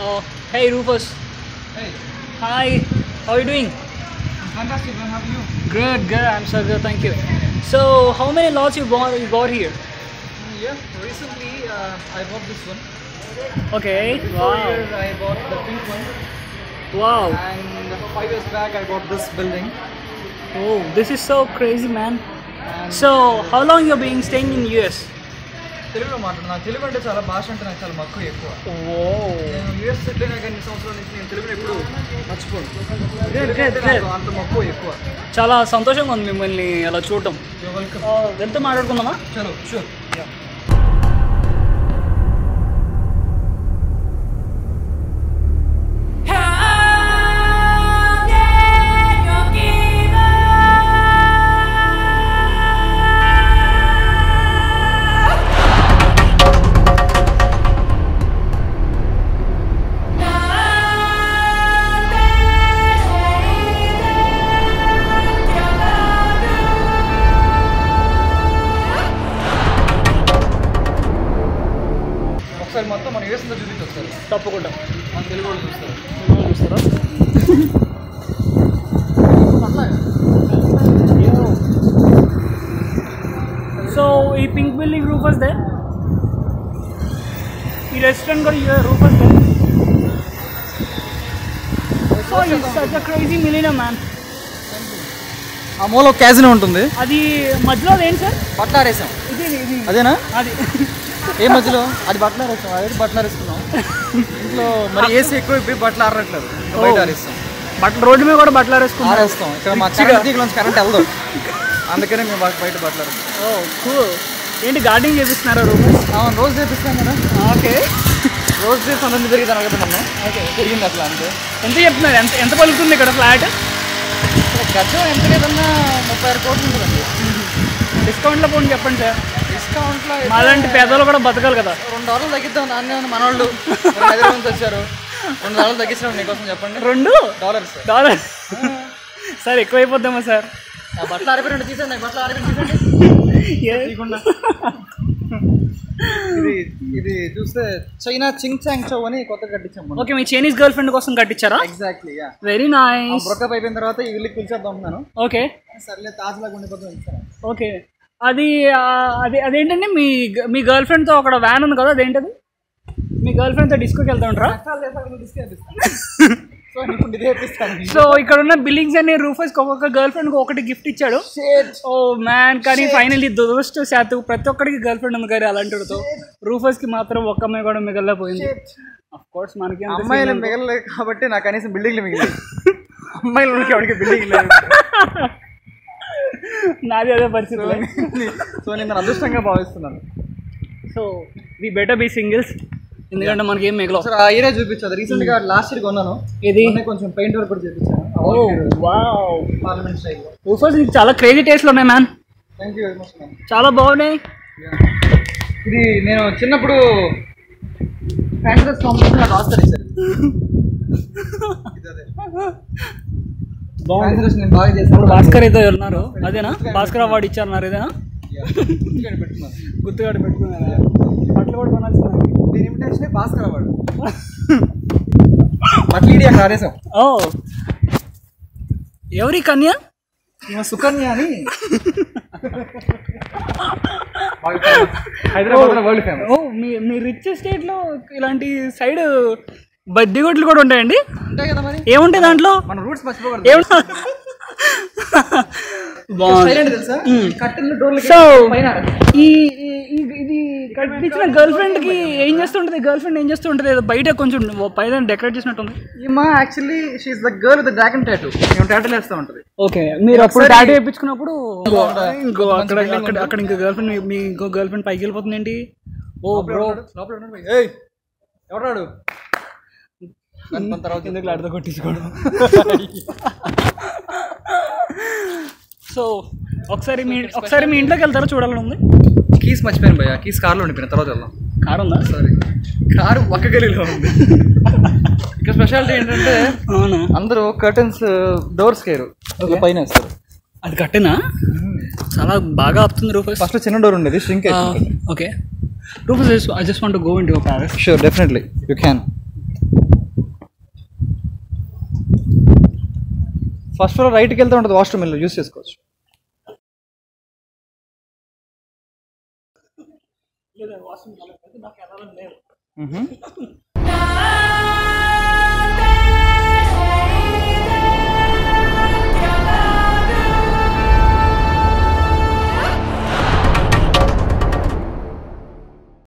Oh, hey Rufus. Hey, Hi. How are you doing? fantastic man, how are you? Good, good. I'm so good. Thank you. So, how many lots you bought? You bought here? Yeah, recently uh, I bought this one. Okay. Before Wow. year I bought the pink one. Wow. And five years back I bought this building. Oh, this is so crazy, man. And So, how long you being staying in US? తెలుగులో మాట్లాడుతున్నా నాకు తెలుగు అంటే చాలా భాష అంటే నాకు చాలా మక్కువ ఎక్కువ యూఎస్ సెటిల్ అయినా కానీ సంవత్సరాల నుంచి నేను తెలుగుని ఎప్పుడు మర్చిపోను. అంత మక్కువ ఎక్కువ. చాలా సంతోషంగా ఉంది మిమ్మల్ని అలా చూడటం. వెళ్తూ మాట్లాడుకుందామా? చలో షూర్ ఒకసారి మొత్తం మన యూఎస్ చూపించి ఒకసారి. తప్పకుండా. మన తెలుగు వాళ్ళు చూస్తారు. చూస్తారా? సో ఈ పింక్ బిల్డింగ్ రూఫర్స్ దే ఈ రెస్టారెంట్ కూడా Rufus they so it's such a crazy million man ఆ మూల క్యాజినో ఉంటుంది. అది మధ్యలో అదేంటి సార్? బట్టలారేసాం ఇది ఇది. అదేనా? అది. ఏ మధ్యలో? అది బట్టలు ఆరేస్తాం అదే బట్టలు ఆరేసుకున్నాం ఇంట్లో మరి ఏసీ ఎక్కువ అయిపోయి బట్టలు ఆరట్లేదు బయట ఆరేస్తాం. బట్టలు రోడ్డు మీద కూడా బట్టలు ఆరేసుకున్నారు ఆరేస్తాం. ఇక్కడ మా నుంచి కరెంట్ వెళ్ళదు అందుకనే మేము బయట బయట బట్టలు ఆరేస్తాం. ఏంటి గార్డెనింగ్ చేపిస్తున్నారా రూఫర్స్ అవును రోజు చేపిస్తాం కదా. ఓకే. రోజు చేసి అందరినీ పెరిగితే కదా ఓకే. పెరిగింది అట్లా అంతే. ఎంత చెప్తున్నారు? ఎంత ఎంత పలుకుతుంది ఇక్కడ ఫ్లాట్? గజం ఎంత లేదన్నా ముప్పై ఆరు కోట్లు ఉంటుందండి. డిస్కౌంట్లో పోనీ చెప్పండి సార్. డిస్కౌంట్లో మాలాంటి పేదలు కూడా బతకాలి కదా. రెండు డాలర్లు తగ్గిద్దాం నాన్నే మనోళ్ళు మన హైదరాబాద్ నుంచి వచ్చారు. రెండు డాలర్లు తగ్గించడం నీకోసం చెప్పండి. రెండు? డాలర్స్. డాలర్ సార్ ఎక్కువైపోద్దామా సార్. ఆ బట్టలు ఆరిపోయి రెండు తీసండి బట్టలు ఆరిపోయి తీసండి ఇది ఇది చూస్తే చైనా చింగ్ చాంగ్ చౌ అని కొత్త కట్టించాం మనం. ఓకే మీ చైనీస్ గర్ల్ ఫ్రెండ్ కోసం కట్టించారా? Exactly yeah very nice breakup అయిపోయిన తర్వాత ఈ ఇల్లు పిలిచేద్దాం ఓకే. సర్లే తాజ్ లాగా ఉండిపోతాం ఓకే. అది అది అదేంటండి? మీ మీ గర్ల్ ఫ్రెండ్తో అక్కడ వ్యాన్ ఉంది కదా అదేంటది? మీ గర్ల్ ఫ్రెండ్తో డిస్కోకి వెళ్తా ఉంటారా? సో ఇక్కడ ఉన్న బిల్డింగ్స్ అన్ని రూఫర్స్ ఒక్కొక్క గర్ల్ ఫ్రెండ్ ఒకటి గిఫ్ట్ ఇచ్చాడు. ఓ మ్యాన్ కానీ ఫైనల్లీ దురదృష్ట శాతం ప్రతి ఒక్కడికి గర్ల్ ఫ్రెండ్ ఉంది కానీ అలాంటితో రూఫర్స్కి మాత్రం ఒక్క అమ్మాయి కూడా మిగలపోయింది అఫ్ కోర్స్ మనకి అమ్మాయిలు మిగలలేదు కాబట్టి నాకు కనీసం బిల్డింగ్లు మిగిలింది అమ్మాయిలు ఎవరికి బిల్డింగ్ లేదు నాది అదే పరిస్థితి. సో నేను అదృష్టంగా భావిస్తున్నాను. So we better be singles ఎందుకంటే మనకి ఏం మిగలవు. ఒకసారి ఆ ఏరియా చూపించదు రీసెంట్గా లాస్ట్ ఇయర్ కొన్నాను. ఇది మొన్నే కొంచెం పెయింట్ వర్క్ కూడా చేపించాను. వావ్ పార్లమెంట్ స్టైల్లో రూఫర్స్ చాలా క్రేజీ టేస్ట్లు ఉన్నాయి man thank you very much ma'am చాలా బాగున్నాయి. ఇది నేను చిన్నప్పుడు ఫ్యాంటస్ కాంపిటీషన్ నాకు ఆస్కర్ చేశాను. భాస్కర్ ఏదో ఉన్నారు. అదేనా? భాస్కర్ అవార్డు ఇచ్చారన్నారు ఇదేనా గుర్తుగాడు పెట్టుకున్నారా. బట్టలు కూడా దీని భాస్కర్ అవార్డు. బట్టలు ఓ. ఎవరి కన్య? సుకన్య అని. హైదరాబాద్ వరల్డ్ ఫేమస్ ఓ మీ మీ రిచ్ స్టేట్లో ఇలాంటి సైడ్ బడ్డీగొట్లు కూడా ఉంటాయండి. అంతే కదా మరి? ఏముంటాయి దాంట్లో? మన రూట్స్ మర్చిపోకూడదు. సో ఈ ఇది కట్టించిన గర్ల్ ఫ్రెండ్కి ఏం చేస్తుంటది? గర్ల్ ఫ్రెండ్ ఏం చేస్తుంటది? బయట కొంచెం పైన డెకరేట్ చేసినట్టుంది. ఈమె actually the girl with dragon tattoo మేము టాటూలు వేస్తూ ఉంటుంది. ఓకే మీరు అప్పుడు వేయించుకున్నప్పుడు ఇంకో అక్కడ అక్కడ అక్కడ ఇంకో గర్ల్ ఫ్రెండ్ మీ ఇంకో గర్ల్ ఫ్రెండ్ పైకి వెళ్ళిపోతుంది ఏంటి ఓ బ్రో లోపల ఎవరాడు ఎందుకు అర్థం కొట్టించుకోవడం. సో ఒకసారి మీ ఒకసారి మీ ఇంట్లోకి వెళ్తారా? చూడాలని ఉంది. కీస్ మర్చిపోయాను భయ్య. కీస్ కార్లో ఉండిపోయిన. తర్వాత వెళ్దాం. కారు ఉందా? సారీ కారు పక్క గలీలో ఉంది. ఇక స్పెషాలిటీ ఏంటంటే అవునా? అందరూ కర్టన్స్ డోర్స్ కేరు పైన వేస్తారు. అది కట్టేనా? చాలా బాగా ఆపుతుంది రూపస్ ఫస్ట్ చిన్న డోర్ ఉండేది shrink okay Rufus I just want go into Paris sure definitely you can first floor రైట్కి వెళ్తే ఉంటుంది వాష్రూమ్ ఇల్లు యూస్ చేసుకోవచ్చు. వాష్రూమ్